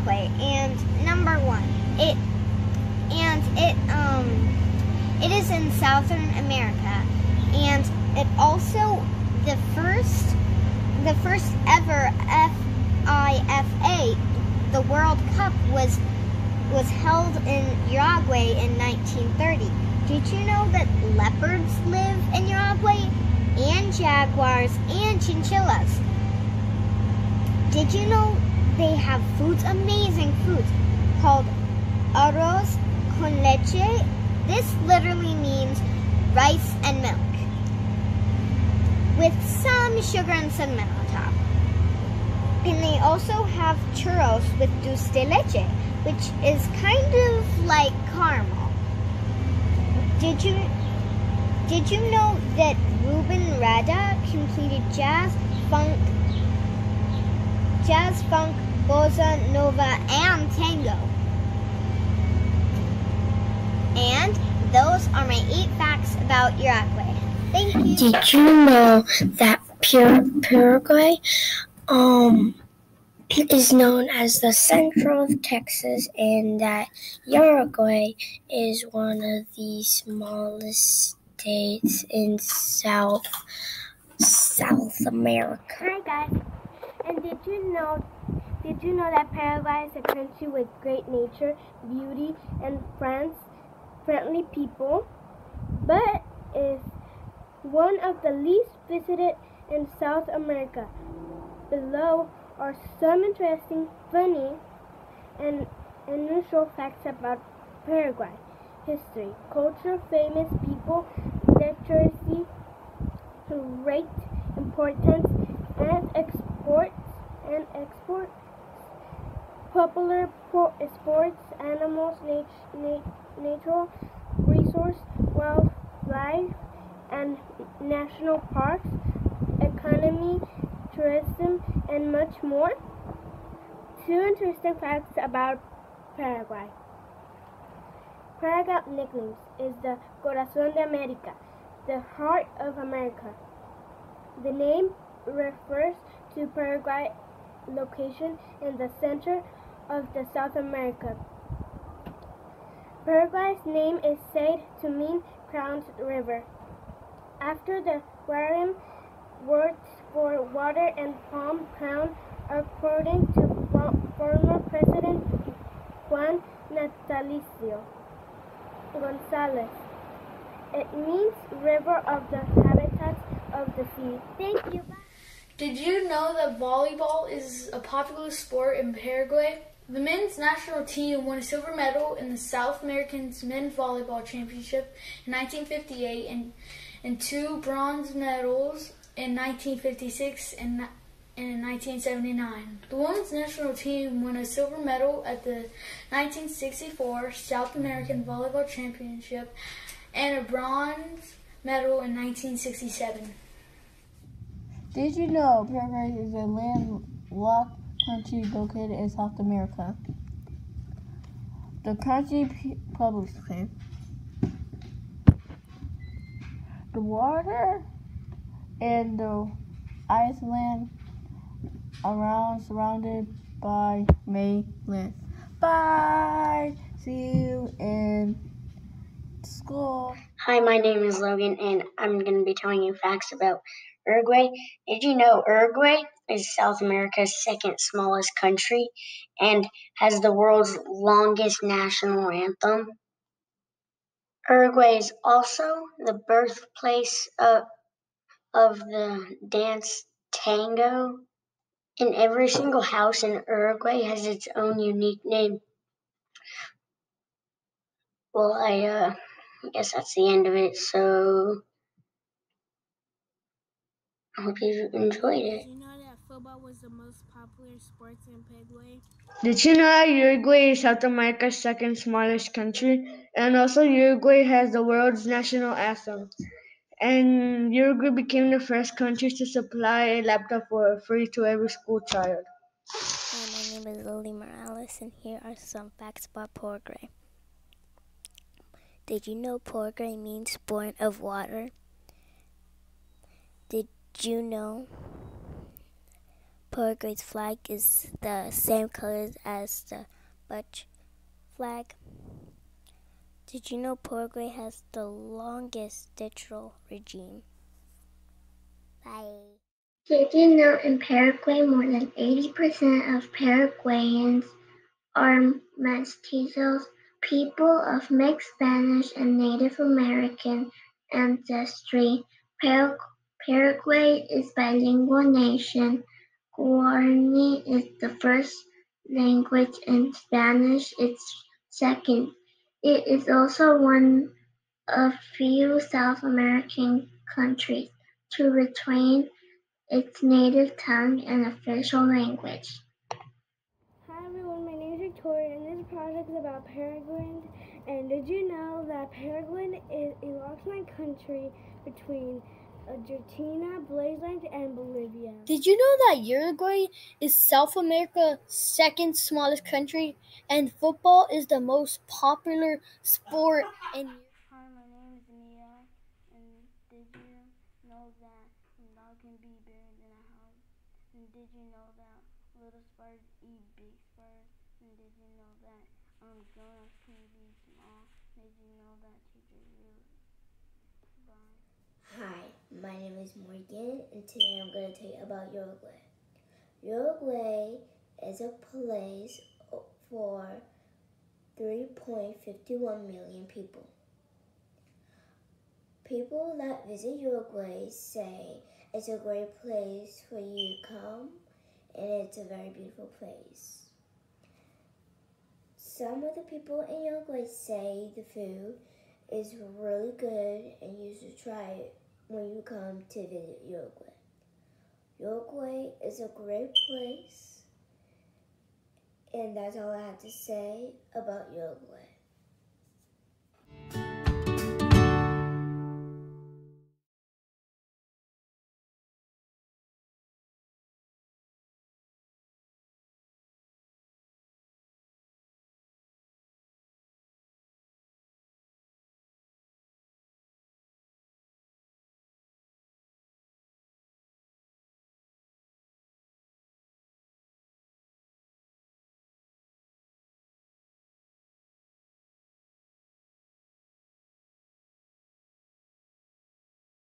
Uruguay, and number one, it and it um it is in Southern America, and it also the first the first ever FIFA the World Cup was was held in Uruguay in 1930. Did you know that leopards live in Uruguay and jaguars and chinchillas? Did you know they have foods, amazing foods, called arroz con leche? This literally means rice and milk with some sugar and cinnamon on top. And they also have churros with dulce de leche, which is kind of like caramel. Did you did you know that Ruben Rada completed jazz, funk, jazz, funk, bossa nova, and tango? And those are my eight facts about Uruguay. Thank you. Did you know that Paraguay um is known as the central of Texas and that Uruguay is one of the smallest states in South South America. Hi guys. And did you know did you know that Paraguay is a country with great nature, beauty, and friends, friendly people, but is one of the least visited in South America. Below are some interesting, funny, and unusual facts about Paraguay. History, culture, famous people, literacy, great importance, and exports and exports, popular sports, animals, nat- nat- natural resource, wildlife, and national parks, economy, tourism, and much more. Two interesting facts about Paraguay. Paraguay nicknames is the Corazón de América, the heart of America. The name refers to Paraguay location in the center of the South America. Paraguay's name is said to mean crowned river. After the Guarani words for water and palm crown, according to former President Juan Natalicio Gonzalez. It means river of the habitats of the sea. Thank you. Did you know that volleyball is a popular sport in Paraguay? The men's national team won a silver medal in the South American Men's Volleyball Championship in 1958 and, and two bronze medals in 1956 and, and in 1979. The women's national team won a silver medal at the 1964 South American Volleyball Championship and a bronze medal in 1967. Did you know Paraguay is a landlocked country located in South America? The country public the water and the Iceland around surrounded by mainland. Bye. See you in school. Hi, my name is Logan, and I'm going to be telling you facts about Uruguay. Did you know Uruguay is South America's second smallest country and has the world's longest national anthem? Uruguay is also the birthplace of, of the dance tango. And every single house in Uruguay has its own unique name. Well, I, uh, I guess that's the end of it. So I hope you enjoyed it. Football was the most popular sport in Paraguay? Did you know that Uruguay is South America's second smallest country? And also, Uruguay has the world's national anthem. And Uruguay became the first country to supply a laptop for free to every school child. Hi, my name is Lily Morales, and here are some facts about Paraguay. Did you know Paraguay means born of water? Did you know Paraguay's flag is the same colors as the Dutch flag? Did you know Paraguay has the longest dictatorial regime? Bye. Did you know in Paraguay more than 80% of Paraguayans are mestizos, people of mixed Spanish and Native American ancestry? Paraguay is bilingual nation. Guarani is the first language and Spanish its second. It is also one of few South American countries to retain its native tongue and official language. Hi everyone, my name is Victoria and this project is about Paraguay. And did you know that Paraguay is a landlocked country between Argentina, Brazil, and Bolivia? Did you know that Uruguay is South America's second smallest country and football is the most popular sport in Hi, my name is Mia, and did you know that a dog can be bigger than a house? And did you know that little spiders eat big spiders? And did you know that um grown-ups can be small? Did you know that teachers really? Hi, my name is Morgan, and today I'm going to tell you about Uruguay. Uruguay is a place for 3.51 million people. People that visit Uruguay say it's a great place for you to come and it's a very beautiful place. Some of the people in Uruguay say the food is really good and you should try it when you come to visit Uruguay. Uruguay is a great place and that's all I have to say about Uruguay.